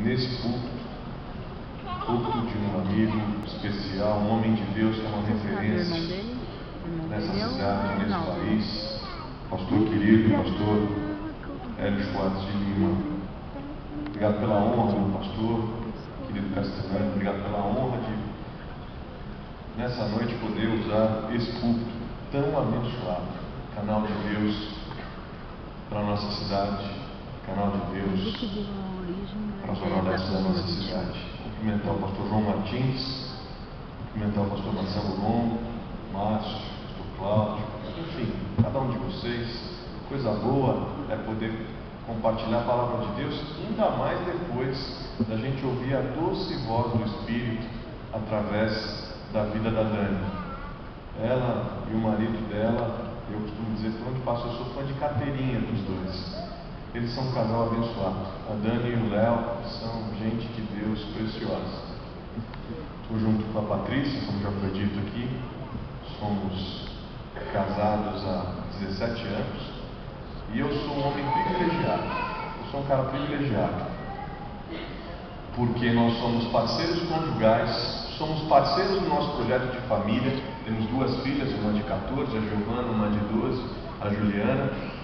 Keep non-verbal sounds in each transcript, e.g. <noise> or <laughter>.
Nesse púlpito, púlpito de um amigo especial, um homem de Deus que é uma referência nessa cidade, nesse país, pastor querido, pastor Hélio Schwartz de Lima. Obrigado pela honra, meu pastor, querido Castelano, obrigado pela honra de, nessa noite, poder usar esse púlpito tão abençoado, canal de Deus para a nossa cidade, canal de Deus para a zona leste da nossa cidade. Cumprimentar o pastor João Martins, cumprimentar o pastor Marcelo Longo, Márcio, pastor Cláudio, enfim, cada um de vocês. Coisa boa é poder compartilhar a palavra de Deus, ainda mais depois da gente ouvir a doce voz do Espírito através da vida da Dani. Ela e o marido dela, eu costumo dizer, por onde passo, eu sou fã de carteirinha dos dois. Eles são um casal abençoado. A Dani e o Léo são gente de Deus preciosa. Estou junto com a Patrícia, como já foi dito aqui. Somos casados há 17 anos. E eu sou um homem privilegiado. Eu sou um cara privilegiado. Porque nós somos parceiros conjugais, somos parceiros do nosso projeto de família. Temos duas filhas, uma de 14, a Giovana, uma de 12, a Juliana.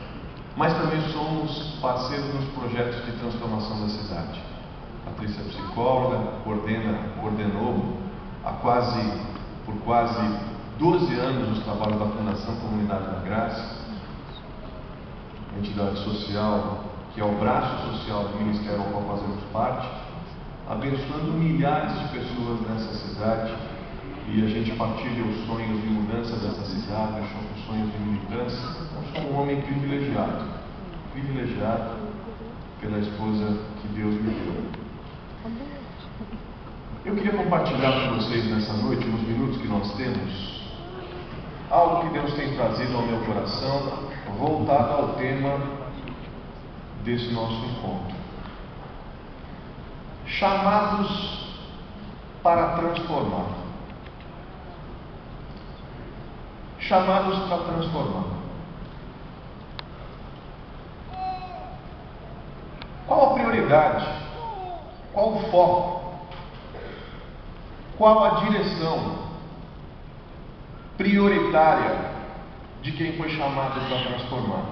Mas também somos parceiros nos projetos de transformação da cidade. A Patrícia é psicóloga, coordena, coordenou há quase, por quase 12 anos os trabalhos da Fundação Comunidade da Graça, entidade social que é o braço social do ministério ao qual fazemos parte, abençoando milhares de pessoas nessa cidade e a gente partilha os sonhos de mudança dessa cidade, os sonhos de militância. Eu sou um homem privilegiado, privilegiado pela esposa que Deus me deu. Eu queria compartilhar com vocês nessa noite, nos minutos que nós temos, algo que Deus tem trazido ao meu coração, voltado ao tema desse nosso encontro. Chamados para transformar. Chamados para transformar. Qual a prioridade? Qual o foco? Qual a direção prioritária de quem foi chamado para transformar?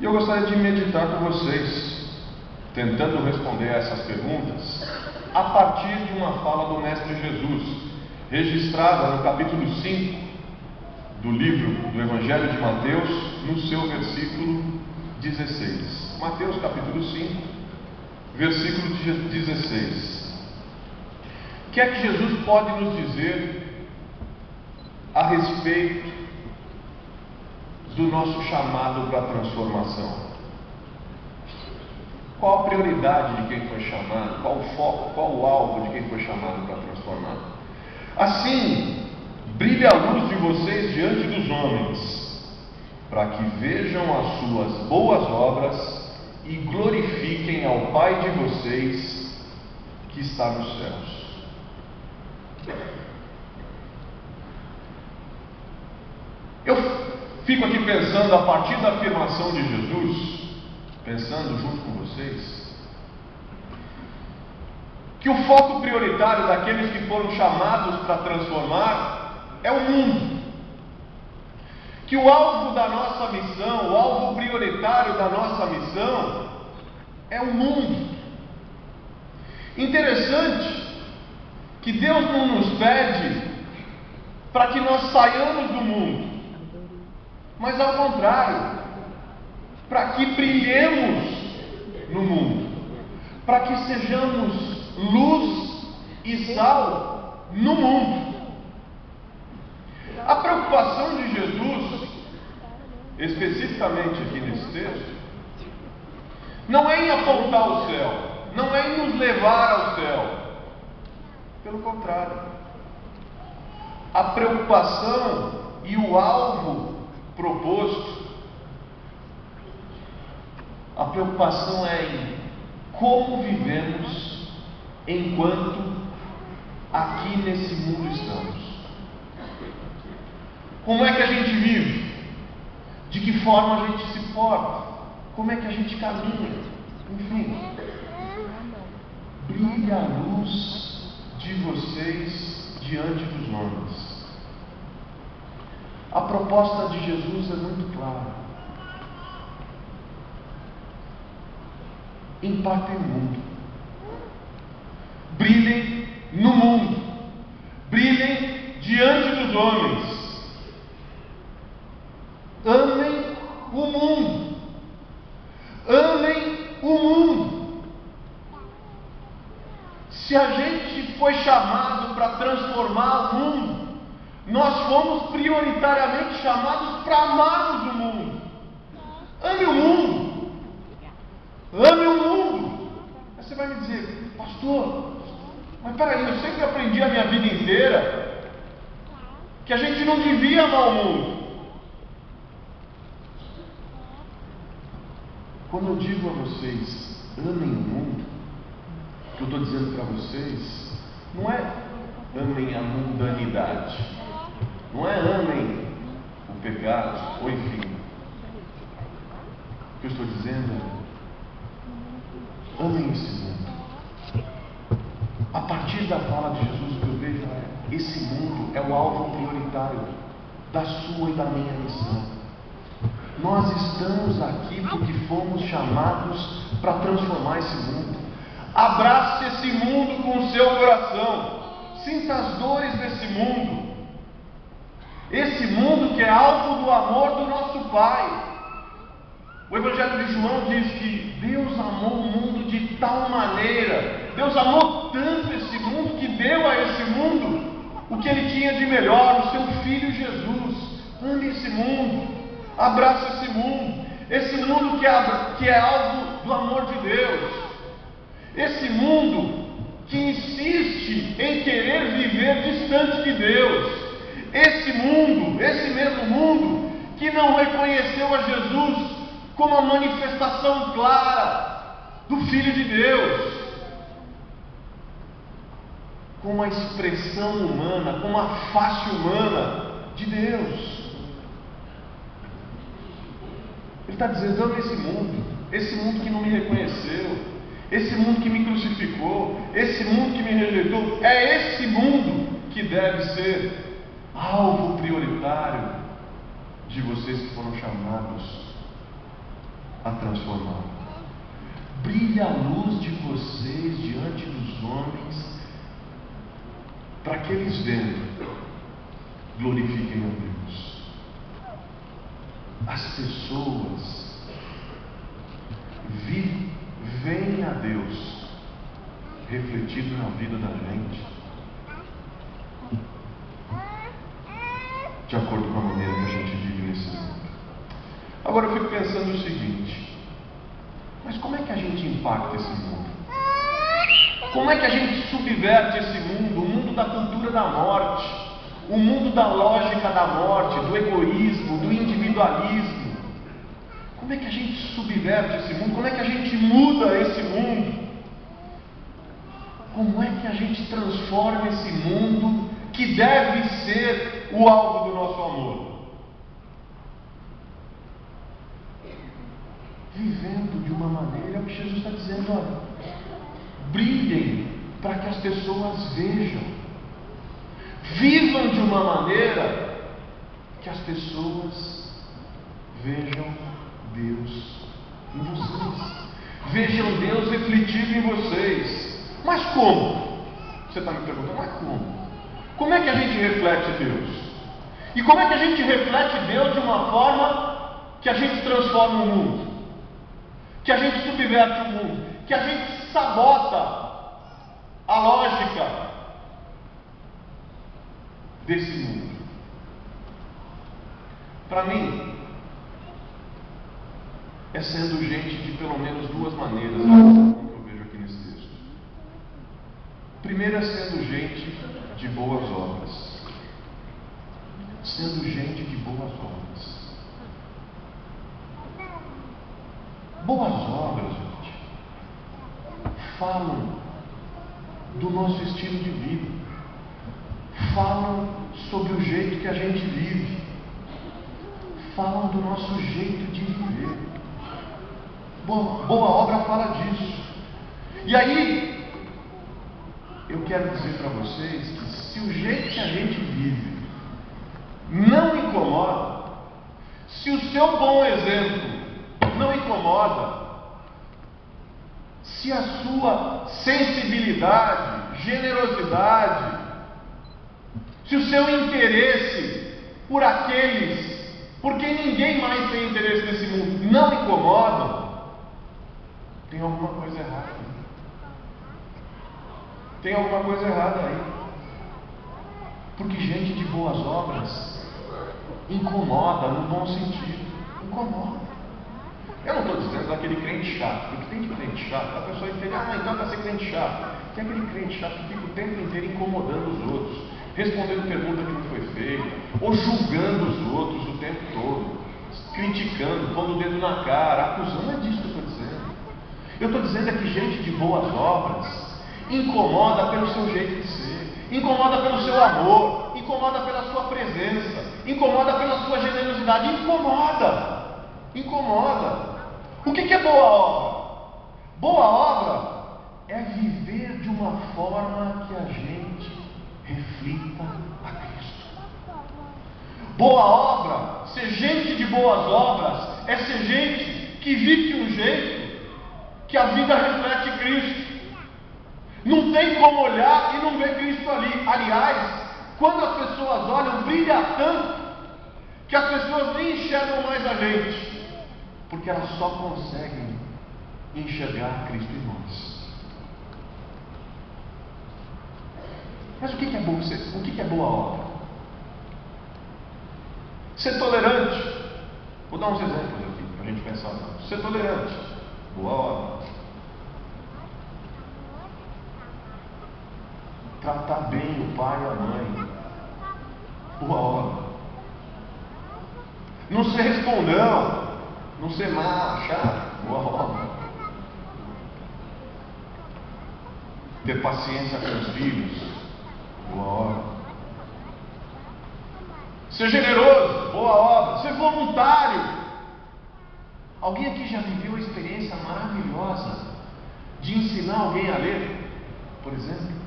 E eu gostaria de meditar com vocês, tentando responder a essas perguntas, a partir de uma fala do Mestre Jesus, registrada no capítulo 5 do livro do Evangelho de Mateus, no seu versículo 16. Mateus capítulo 5, versículo 16. O que é que Jesus pode nos dizer a respeito do nosso chamado para a transformação? Qual a prioridade de quem foi chamado? Qual o foco? Qual o alvo de quem foi chamado para transformar? Assim, brilhe a luz de vocês diante dos homens, para que vejam as suas boas obras e glorifiquem ao Pai de vocês que está nos céus. Eu fico aqui pensando a partir da afirmação de Jesus, pensando junto com vocês, que o foco prioritário daqueles que foram chamados para transformar é o mundo. Que o alvo da nossa missão, o alvo prioritário da nossa missão é o mundo. Interessante que Deus não nos pede para que nós saiamos do mundo, mas ao contrário, para que brilhemos no mundo, para que sejamos luz e sal no mundo. A preocupação de Jesus, especificamente aqui nesse texto, não é em apontar o céu, não é em nos levar ao céu. Pelo contrário, a preocupação e o alvo proposto, a preocupação é em como vivemos enquanto aqui nesse mundo estamos. Como é que a gente vive? De que forma a gente se porta? Como é que a gente caminha? Enfim, brilhe a luz de vocês diante dos homens. A proposta de Jesus é muito clara. Impactem o mundo. Brilhem no mundo. Brilhem diante dos homens. Amem o mundo. Amem o mundo. Se a gente foi chamado para transformar o mundo, nós fomos prioritariamente chamados para amarmos o mundo. Ame o mundo. Ame o mundo. Aí você vai me dizer, pastor, mas peraí, eu sempre aprendi a minha vida inteira que a gente não devia amar o mundo. Quando eu digo a vocês, amem o mundo, o que eu estou dizendo para vocês, não é amem a mundanidade, não é amem o pecado, ou enfim. O que eu estou dizendo é amem esse mundo. A partir da fala de Jesus, o que eu vejo é: esse mundo é o alvo prioritário da sua e da minha missão. Nós estamos aqui porque fomos chamados para transformar esse mundo. Abrace esse mundo com o seu coração. Sinta as dores desse mundo. Esse mundo que é alvo do amor do nosso Pai. O Evangelho de João diz que Deus amou o mundo de tal maneira, Deus amou tanto esse mundo que deu a esse mundo o que ele tinha de melhor, o seu Filho Jesus. Ame esse mundo. Abraça esse mundo, esse mundo que é, que é alvo do amor de Deus, esse mundo que insiste em querer viver distante de Deus, esse mundo, esse mesmo mundo que não reconheceu a Jesus como a manifestação clara do Filho de Deus, como a expressão humana, como a face humana de Deus. Ele está dizendo: ame esse mundo, esse mundo que não me reconheceu, esse mundo que me crucificou, esse mundo que me rejeitou. É esse mundo que deve ser alvo prioritário de vocês que foram chamados a transformar. Brilha a luz de vocês diante dos homens, para que eles vendo glorifiquem a Deus as pessoas veem a Deus refletido na vida da gente, de acordo com a maneira que a gente vive nesse mundo. Agora eu fico pensando o seguinte: mas como é que a gente impacta esse mundo? Como é que a gente subverte esse mundo, o mundo da cultura da morte? o mundo da lógica da morte, do egoísmo, do Como é que a gente subverte esse mundo? Como é que a gente muda esse mundo? Como é que a gente transforma esse mundo que deve ser o alvo do nosso amor? Vivendo de uma maneira, é o que Jesus está dizendo, olha, brilhem para que as pessoas vejam. Vivam de uma maneira que as pessoas vejam Deus em vocês. Vejam Deus refletido em vocês. Mas como? Você está me perguntando, mas como? Como é que a gente reflete Deus? E como é que a gente reflete Deus de uma forma que a gente transforma o mundo? Que a gente subverte o mundo? Que a gente sabota a lógica desse mundo. Para mim, é sendo gente de pelo menos duas maneiras, como que eu vejo aqui nesse texto. Primeiro é sendo gente de boas obras. Sendo gente de boas obras. Boas obras, gente, falam do nosso estilo de vida falam sobre o jeito que a gente vive, falam do nosso jeito de viver. Boa, boa obra fala disso. E aí, eu quero dizer para vocês que se o jeito que a gente vive não incomoda, se o seu bom exemplo não incomoda, se a sua sensibilidade, generosidade, se o seu interesse por aqueles, porque ninguém mais tem interesse nesse mundo, não incomoda, tem alguma coisa errada. Tem alguma coisa errada aí. Porque gente de boas obras incomoda no bom sentido. Incomoda. Eu não estou dizendo daquele crente chato, porque tem de crente chato, a pessoa entende, ah, então vai ser crente chato. Tem aquele crente chato que fica o tempo inteiro incomodando os outros, respondendo pergunta que não foi feita, ou julgando os outros o tempo todo, criticando, pondo o dedo na cara, acusando. É disso que eu estou dizendo. Eu estou dizendo é que gente de boas obras incomoda pelo seu jeito de ser, incomoda pelo seu amor, incomoda pela sua presença, incomoda pela sua generosidade, incomoda, incomoda. O que, que é boa obra? Boa obra é viver de uma forma que a gente reflita a Cristo. Boa obra, ser gente de boas obras, é ser gente que vive de um jeito que a vida reflete Cristo. Não tem como olhar e não ver Cristo ali. Aliás, quando as pessoas olham, brilha tanto que as pessoas nem enxergam mais a gente, porque elas só conseguem enxergar Cristo em nós. Mas o que é, bom, o que é boa obra? Ser tolerante. Vou dar uns exemplos aqui para a gente pensar. Ser tolerante. Boa obra. Tratar bem o pai e a mãe. Boa obra. Não ser respondão, não ser mal, chato, boa obra. Ter paciência com os filhos, boa obra. Ser generoso, boa obra. Ser voluntário. Alguém aqui já viveu a experiência maravilhosa de ensinar alguém a ler, por exemplo?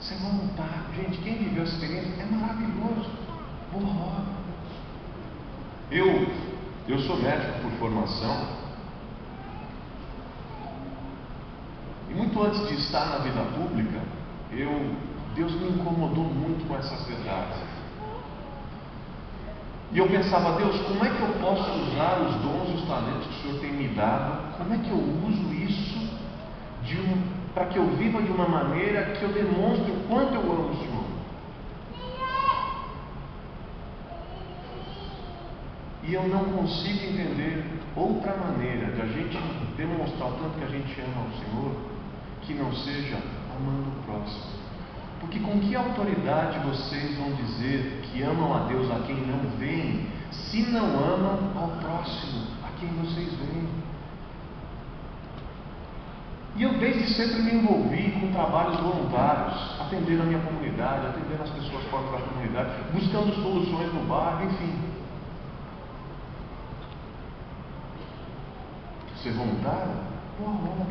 Você é voluntário. Gente, quem viveu essa experiência é maravilhoso. Boa obra. Eu, eu sou médico por formação. E muito antes de estar na vida pública, eu, Deus me incomodou muito com essas verdades. E eu pensava, Deus, como é que eu posso usar os dons e os talentos que o Senhor tem me dado? Como é que eu uso isso de um para que eu viva de uma maneira que eu demonstre o quanto eu amo o Senhor. E eu não consigo entender outra maneira de a gente demonstrar o tanto que a gente ama o Senhor que não seja amando o próximo. Porque com que autoridade vocês vão dizer que amam a Deus a quem não veem, se não amam ao próximo a quem vocês veem? E eu desde sempre me envolvi com trabalhos voluntários, atendendo a minha comunidade, atendendo as pessoas fora da comunidade, buscando soluções no bairro, enfim. Ser voluntário? Boa obra.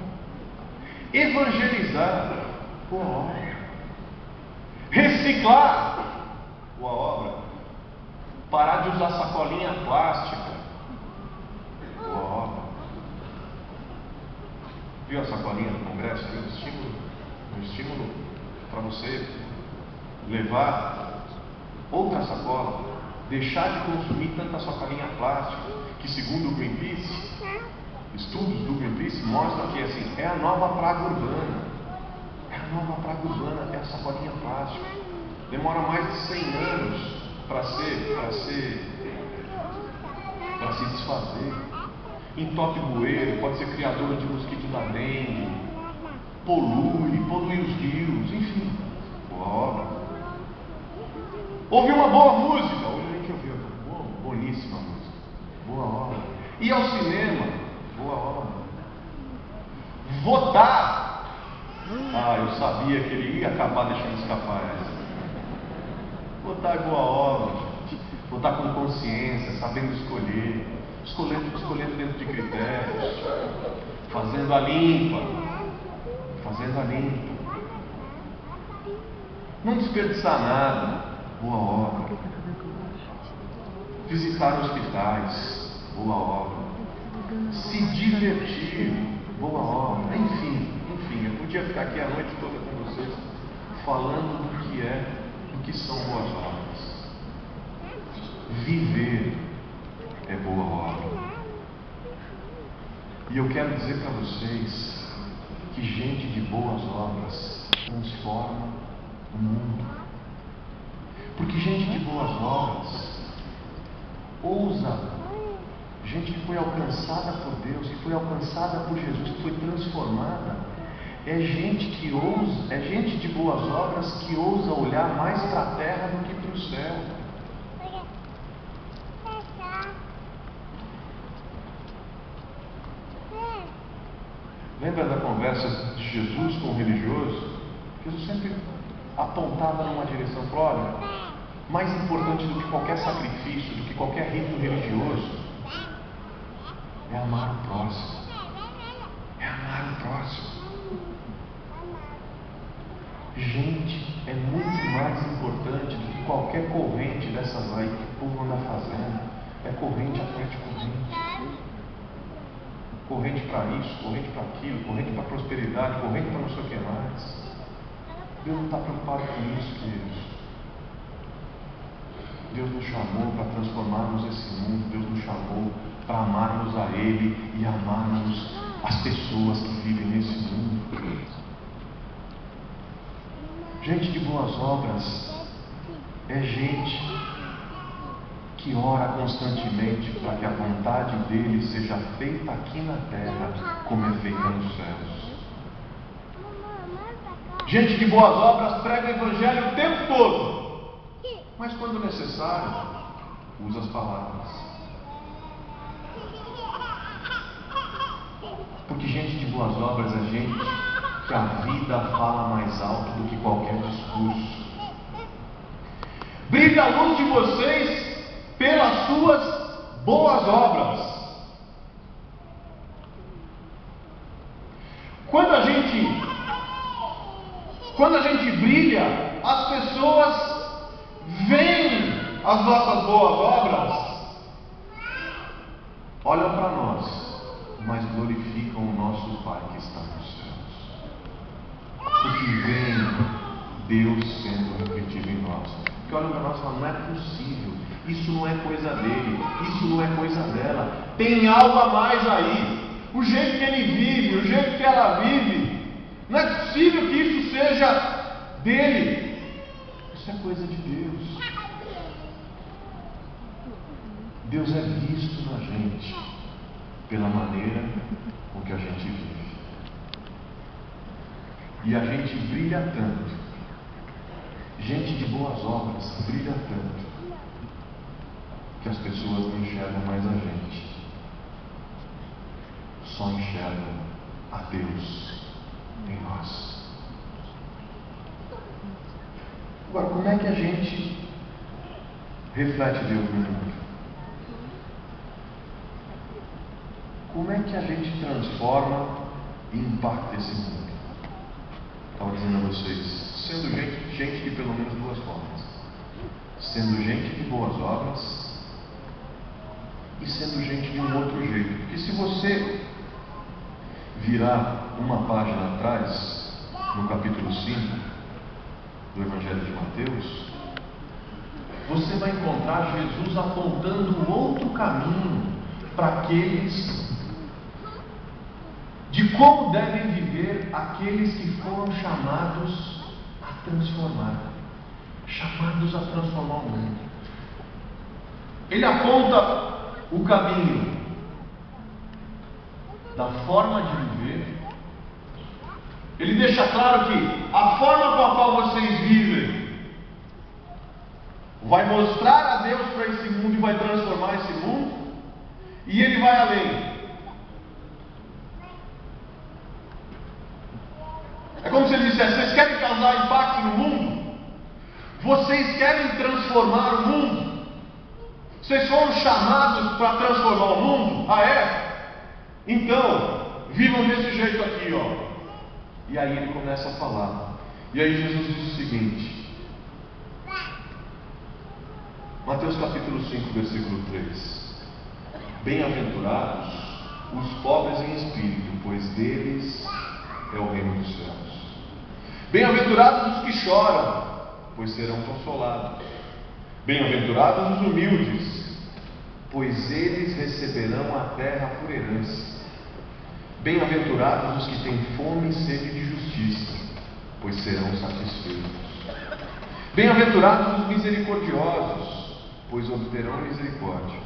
Evangelizar? Boa obra. Reciclar? Boa obra. Parar de usar sacolinha plástica? Boa obra. Viu a sacolinha do Congresso? Viu o estímulo? Um estímulo para você levar outra sacola, deixar de consumir tanta sacolinha plástica, que segundo o Greenpeace, estudos do Greenpeace mostram que assim, é a nova praga urbana. É a nova praga urbana, é a sacolinha plástica. Demora mais de 100 anos para ser, para ser, para se desfazer entope bueiro, pode ser criador de mosquito da dengue, polui, polui os rios, enfim, boa obra. Ouviu uma boa música, hoje a gente ouviu boa, boníssima música, boa obra. Ir ao cinema, boa obra. Votar, ah, eu sabia que ele ia acabar deixando escapar essa. Votar é boa obra, votar com consciência, sabendo escolher escolhendo, escolhendo dentro de critérios, fazendo a limpa, fazendo a limpa. Não desperdiçar nada, boa obra. Visitar hospitais, boa obra. Se divertir, boa obra. Enfim, enfim, eu podia ficar aqui a noite toda com vocês falando do que é, do que são boas obras. Viver é boa obra. E eu quero dizer para vocês que gente de boas obras transforma o mundo. Porque gente de boas obras ousa, gente que foi alcançada por Deus, que foi alcançada por Jesus, que foi transformada, é gente que ousa, é gente de boas obras que ousa olhar mais para a terra do que para o céu. Lembra da conversa de Jesus com o religioso? Jesus sempre apontava numa direção própria. Mais importante do que qualquer sacrifício, do que qualquer rito religioso, é amar o próximo. É amar o próximo. Gente, é muito mais importante do que qualquer corrente dessas aí que povo anda fazendo. É corrente atrás de corrente corrente para isso, corrente para aquilo, corrente para prosperidade, corrente para não sei o que mais. Deus não está preocupado com isso, queridos. Deus nos chamou para transformarmos esse mundo, Deus nos chamou para amarmos a Ele e amarmos as pessoas que vivem nesse mundo. Gente de boas obras é gente que ora constantemente para que a vontade dele seja feita aqui na terra, como é feita nos céus. Gente de boas obras prega o evangelho o tempo todo, mas quando necessário, usa as palavras. Porque gente de boas obras é gente que a vida fala mais alto do que qualquer discurso. Brilha a luz de vocês pelas suas boas obras. Quando a gente quando a gente brilha, as pessoas veem as nossas boas obras, olham para nós, mas glorificam o nosso Pai que está nos céus. Porque veem Deus sendo repetido em nós. Porque olham para nós e falam, não é possível isso não é coisa dele, isso não é coisa dela. Tem algo a mais aí. O jeito que ele vive, o jeito que ela vive, não é possível que isso seja dele. Isso é coisa de Deus. Deus é visto na gente pela maneira com que a gente vive. E a gente brilha tanto. Gente de boas obras brilha tanto que as pessoas não enxergam mais a gente, só enxergam a Deus em nós. Agora, como é que a gente reflete Deus no mundo? Como é que a gente transforma e impacta esse mundo? Estava dizendo a vocês, sendo gente, gente de pelo menos duas formas. Sendo gente de boas obras e sendo gente de um outro jeito. Porque se você virar uma página atrás, no capítulo 5 do Evangelho de Mateus, você vai encontrar Jesus apontando outro caminho para aqueles de como devem viver aqueles que foram chamados transformar, chamados a transformar o mundo. Ele aponta o caminho da forma de viver, ele deixa claro que a forma com a qual vocês vivem vai mostrar a Deus para esse mundo e vai transformar esse mundo, e ele vai além. É como se ele dissesse: vocês querem causar impacto? Vocês querem transformar o mundo? Vocês foram chamados para transformar o mundo? Ah, é? Então, vivam desse jeito aqui, ó. E aí ele começa a falar. E aí Jesus diz o seguinte: Mateus capítulo 5, versículo 3. Bem-aventurados os pobres em espírito, pois deles é o reino dos céus. Bem-aventurados os que choram, pois serão consolados. Bem-aventurados os humildes, pois eles receberão a terra por herança. Bem-aventurados os que têm fome e sede de justiça, pois serão satisfeitos. Bem-aventurados os misericordiosos, pois obterão misericórdia.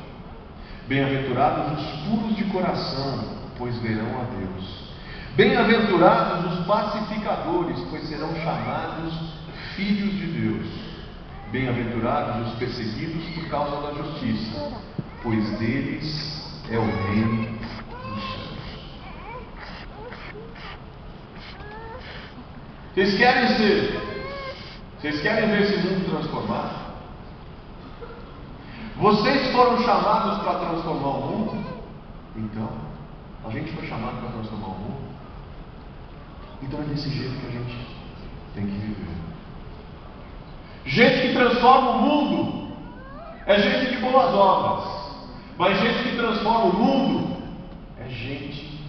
Bem-aventurados os puros de coração, pois verão a Deus. Bem-aventurados os pacificadores, pois serão chamados filhos de Deus. Bem-aventurados os perseguidos por causa da justiça, pois deles é o reino dos céus. Vocês querem ser? Vocês querem ver esse mundo transformado? Vocês foram chamados para transformar o mundo? Então, a gente foi chamado para transformar o mundo. Então é desse jeito que a gente tem que viver. Gente que transforma o mundo é gente de boas obras. Mas gente que transforma o mundo é gente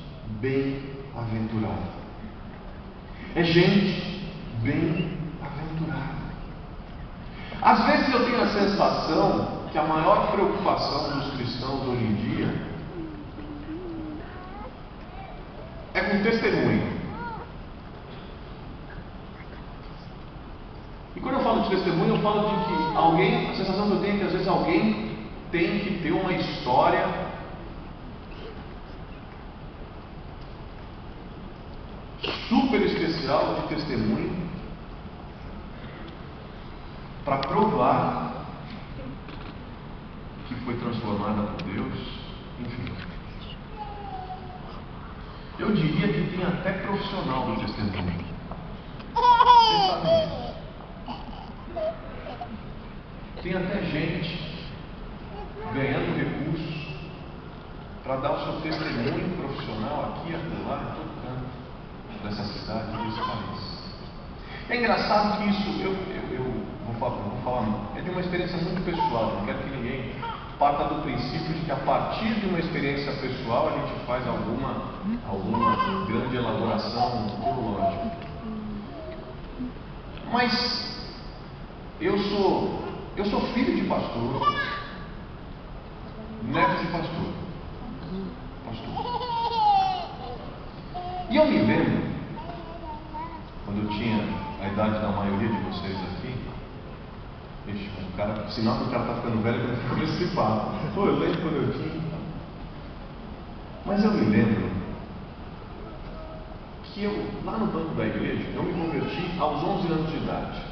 bem-aventurada. É gente bem-aventurada. Às vezes eu tenho a sensação que a maior preocupação dos cristãos hoje em dia é com testemunho. E quando eu falo de testemunho, eu falo de que alguém, a sensação que eu tenho é que às vezes alguém tem que ter uma história super especial de testemunho para provar que foi transformada por Deus, enfim. Eu diria que tem até profissional do testemunho. Vocês disso. Tem até gente ganhando recursos para dar o seu testemunho profissional aqui, lá, em todo canto dessa cidade, desse país. É engraçado que isso, eu, eu, eu vou, falar, vou falar, é de uma experiência muito pessoal, não quero que ninguém parta do princípio de que a partir de uma experiência pessoal a gente faz alguma, alguma grande elaboração teológica. Mas eu sou, eu sou filho de pastor, neto de pastor. Pastor. E eu me lembro, quando eu tinha a idade da maioria de vocês aqui, Ixi, o cara, sinal que o cara está ficando velho para participar. Pô, eu lembro quando eu tinha. Mas eu me lembro que eu, lá no banco da igreja, eu me converti aos 11 anos de idade.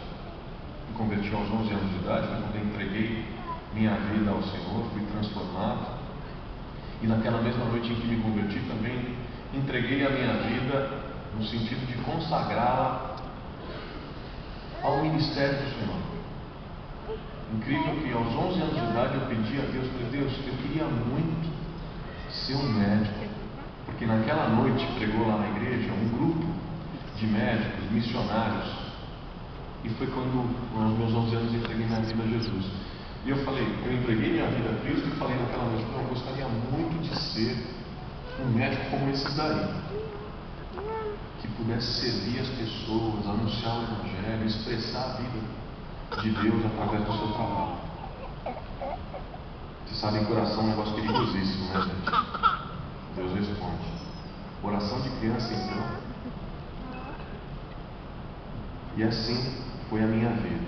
Converti aos 11 anos de idade, quando eu entreguei minha vida ao Senhor, fui transformado. E naquela mesma noite em que me converti também entreguei a minha vida no sentido de consagrá-la ao ministério do Senhor. Incrível que aos 11 anos de idade eu pedi a Deus, falei, Deus, eu queria muito ser um médico, porque naquela noite pregou lá na igreja um grupo de médicos, missionários, e foi quando, aos meus 11 anos, entreguei minha vida a Jesus. E eu falei, eu entreguei minha vida a Cristo e falei naquela noite, eu gostaria muito de ser um médico como esse daí, que pudesse servir as pessoas, anunciar o Evangelho, expressar a vida de Deus através do seu trabalho. Vocês sabem que oração é um negócio perigosíssimo, né, gente? Deus responde. Oração de criança, então. E assim foi a minha vida.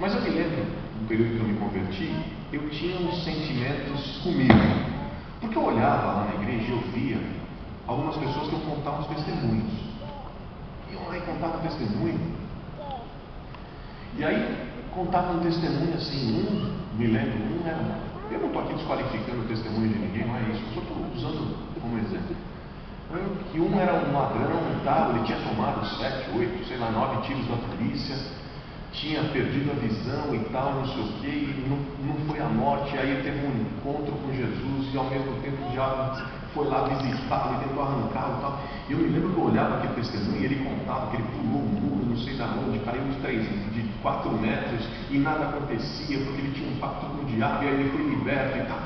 Mas eu me lembro, no período que eu me converti, eu tinha uns sentimentos comigo. Porque eu olhava lá na igreja e eu via algumas pessoas que eu contava os testemunhos. E eu lá e contava testemunho. E aí contava um testemunho assim, um, me lembro, um era. Eu não estou aqui desqualificando o testemunho de ninguém, não é isso, eu só estou usando como exemplo. Que um era um ladrão, um tal, ele tinha tomado sete, oito, sei lá, nove tiros da polícia, tinha perdido a visão e tal, não sei o que, e não, não foi à morte, aí teve um encontro com Jesus e ao mesmo tempo o diabo foi lá visitá-lo e tentou arrancá-lo e tal. Eu me lembro que eu olhava aquele testemunho e ele contava que ele pulou um muro, não sei da onde, caiu uns três, de quatro metros e nada acontecia, porque ele tinha um pacto com o diabo e aí ele foi liberto e tal.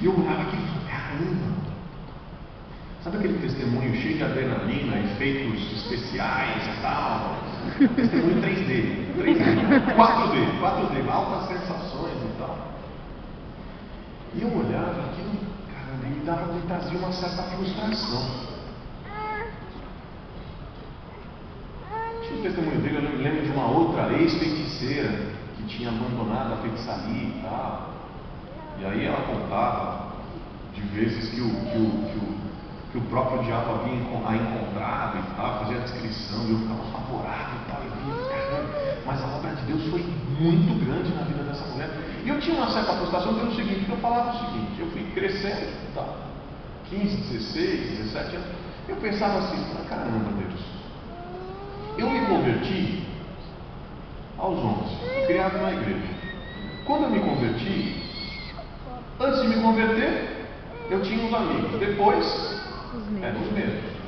E eu olhava aquilo e falei, caramba! Sabe aquele testemunho cheio de adrenalina, efeitos especiais e tal? Testemunho 3D, 3D, 4D, 4D, altas sensações e tal. E eu olhava aquilo, caramba, e me dava, me trazia uma certa frustração. Tinha o testemunho dele, eu me lembro de uma outra ex-feiticeira que tinha abandonado a feitiçaria e tal. E aí ela contava de vezes que o, que o, que o que o próprio diabo havia a encontrado e tal, fazia a descrição, e eu ficava apavorado e tal, e caramba, mas a obra de Deus foi muito grande na vida dessa mulher. E eu tinha uma certa frustração pelo seguinte, eu falava o seguinte, eu fui crescendo, tá, 15, 16, 17 anos, eu pensava assim, caramba Deus, eu me converti aos 11, criado na igreja. Quando eu me converti, antes de me converter, eu tinha uns amigos. Depois, os mesmos. É, os mesmos.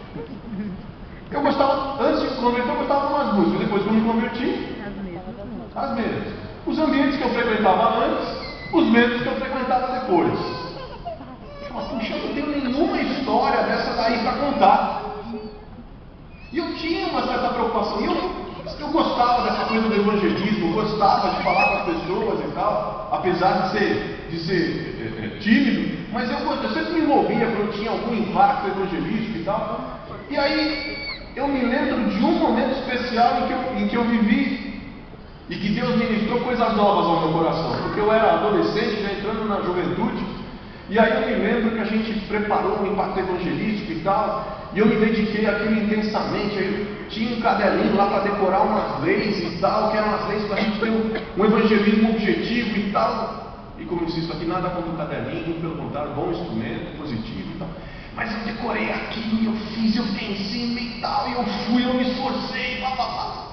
Eu gostava, antes de me converter, eu gostava de umas músicas. Depois que eu me converti, as mesmas. As mesmas. Os ambientes que eu frequentava antes, os mesmos que eu frequentava depois. Eu falava, puxa, eu não tenho nenhuma história dessa daí para contar. E eu tinha uma certa preocupação. E eu, eu gostava dessa coisa do evangelismo, gostava de falar com as pessoas e tal, apesar de ser, de ser é, é, tímido. Mas eu, eu sempre me envolvia quando tinha algum impacto evangelístico e tal. E aí eu me lembro de um momento especial em que eu, em que eu vivi e que Deus ministrou coisas novas ao meu coração. Porque eu era adolescente, já entrando na juventude. E aí eu me lembro que a gente preparou um impacto evangelístico e tal. E eu me dediquei àquilo intensamente. Aí tinha um caderninho lá para decorar umas leis e tal, que eram as leis para a gente ter um, um evangelismo objetivo e tal. E como eu disse, aqui nada contra o caderninho, pelo contrário, bom instrumento, positivo e tal. Mas eu decorei aquilo, eu fiz, eu pensei e tal, e eu fui, eu me esforcei, blá, blá.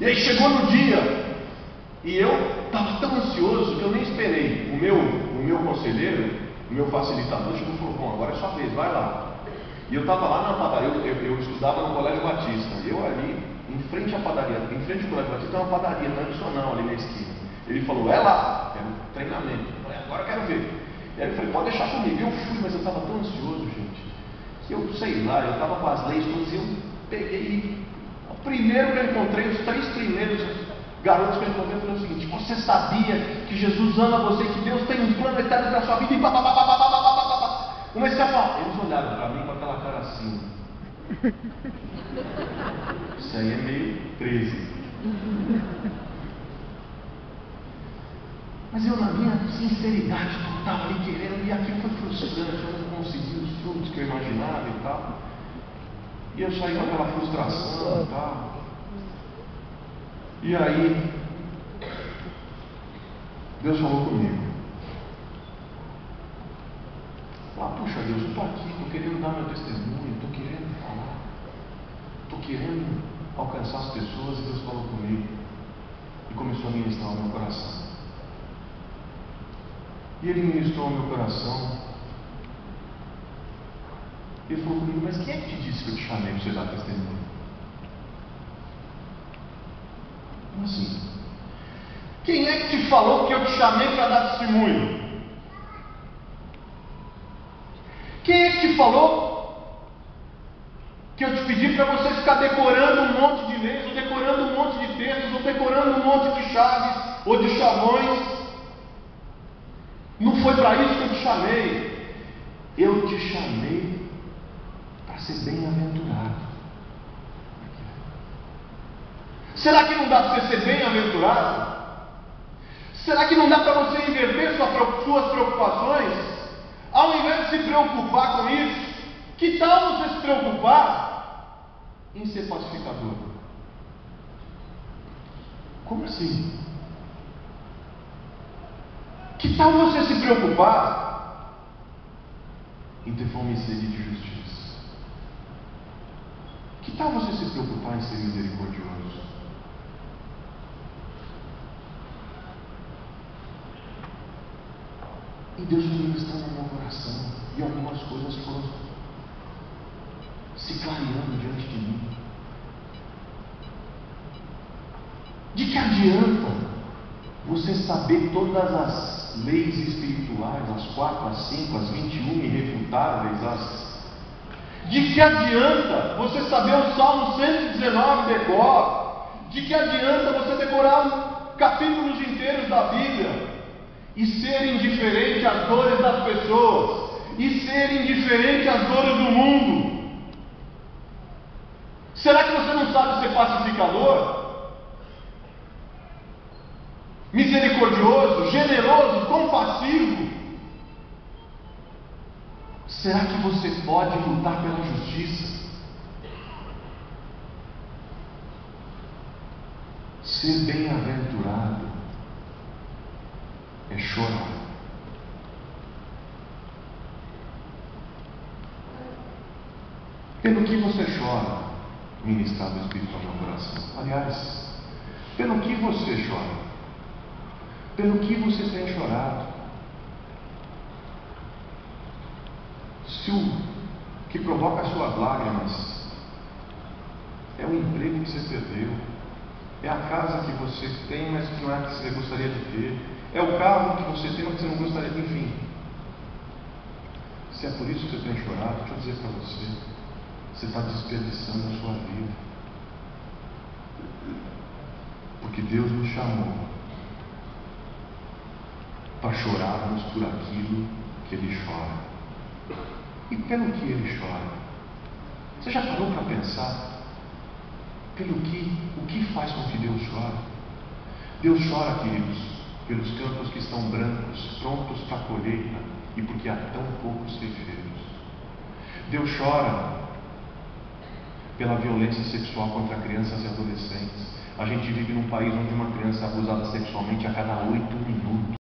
E aí chegou no dia, e eu estava tão ansioso que eu nem esperei. O meu, o meu conselheiro, o meu facilitador, chegou e falou, bom, agora é sua vez, vai lá. E eu estava lá na padaria, eu, eu, eu, estudava no Colégio Batista, eu ali, em frente à padaria, em frente ao Colégio Batista, tem uma padaria tradicional ali na esquina. Ele falou, é lá, é um treinamento. Eu falei, agora eu quero ver. E aí eu falei, pode deixar comigo. Eu fui, mas eu estava tão ansioso, gente. Que eu sei lá, eu estava com as leis todas e eu peguei. O primeiro que eu encontrei, os três primeiros garotos que eu encontrei, falei o seguinte: Você sabia que Jesus ama você, que Deus tem um plano eterno para a sua vida? E pá, pá, pá, pá, pá, pá, pá, pá. Comecei a falar. Eles olharam para mim com aquela cara assim. <laughs> Isso aí é meio 13. Mas eu, na minha sinceridade total ali querendo, e aquilo foi frustrante, eu não consegui os frutos que eu imaginava e tal. E eu saí com aquela frustração e tal. E aí, Deus falou comigo. Ah, puxa Deus, eu estou aqui, estou querendo dar meu testemunho, estou querendo falar, estou querendo alcançar as pessoas, e Deus falou comigo. E começou a ministrar o meu coração. E ele ministrou ao meu coração. Ele falou comigo, mas quem é que te disse que eu te chamei para você dar testemunho? Como assim? Quem é que te falou que eu te chamei para dar testemunho? Quem é que te falou que eu te pedi para você ficar decorando um monte de leis, ou decorando um monte de textos, ou decorando um monte de chaves, ou de chavões? Foi para isso que eu te chamei. Eu te chamei para ser bem-aventurado. Será que não dá para você ser bem-aventurado? Será que não dá para você inverter suas preocupações? Ao invés de se preocupar com isso, que tal você se preocupar em ser pacificador? Como assim? Que tal você se preocupar em ter fome e sede de justiça? Que tal você se preocupar em ser misericordioso? E Deus ministrando no meu coração. E algumas coisas foram se clareando diante de mim. De que adianta você saber todas as leis espirituais, as quatro, as cinco, as vinte e uma irrefutáveis, as de que adianta você saber o Salmo 119 decor? De que adianta você decorar capítulos inteiros da Bíblia e ser indiferente às dores das pessoas e ser indiferente às dores do mundo? Será que você não sabe ser pacificador? Misericordioso, generoso, compassivo? Será que você pode lutar pela justiça? Ser bem-aventurado é chorar. Pelo que você chora, ministrado o Espírito ao meu coração. Aliás, pelo que você chora? Pelo que você tem chorado? Se o que provoca as suas lágrimas é o emprego que você perdeu, é a casa que você tem, mas que não é a que você gostaria de ter, é o carro que você tem, mas que você não gostaria de, enfim. Se é por isso que você tem chorado, deixa eu dizer para você, você está desperdiçando a sua vida. Porque Deus nos chamou para chorarmos por aquilo que Ele chora. E pelo que ele chora? Você já parou para pensar? Pelo que, o que faz com que Deus chora? Deus chora, queridos, pelos campos que estão brancos, prontos para a colheita, e porque há tão poucos ceifeiros. Deus chora pela violência sexual contra crianças e adolescentes. A gente vive num país onde uma criança é abusada sexualmente a cada oito minutos.